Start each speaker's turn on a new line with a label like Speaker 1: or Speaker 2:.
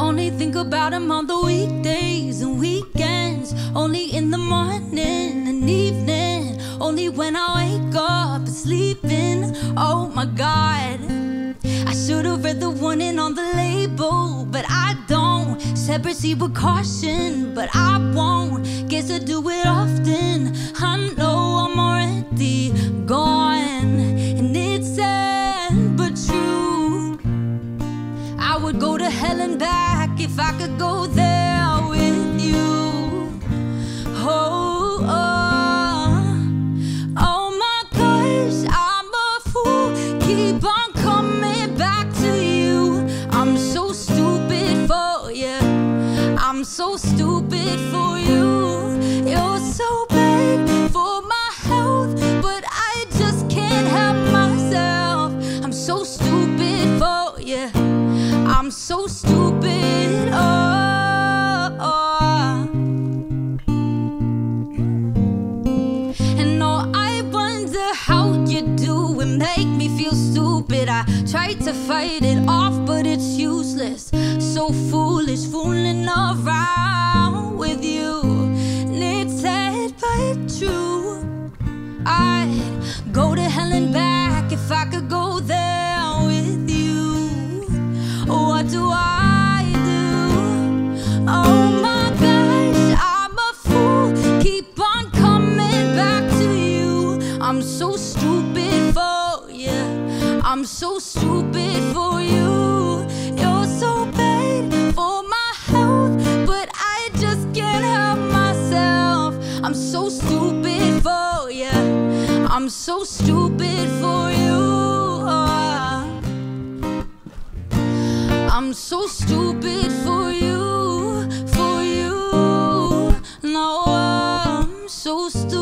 Speaker 1: Only think about him on the weekdays and weekends. Only in the morning and evening. Only when I wake up and sleeping. Oh my god. I should have read the warning on the label, but I don't. Said proceed with caution, but I won't. Guess I do it often. I'm hell and back if I could go there with you. Oh, oh, oh my gosh, I'm a fool. Keep on coming back to you. I'm so stupid for you. I'm so stupid for you. You're so bad I'm so stupid. Oh, oh. And oh, I wonder how you do and make me feel stupid. I tried to fight it off, but it's useless. So foolish, fooling around with you. Sad but true. I'd I'm so stupid for you. I'm so stupid for you. You're so bad for my health, but I just can't help myself. I'm so stupid for you. I'm so stupid for you. I'm so stupid for you, for you. No, I'm so stupid.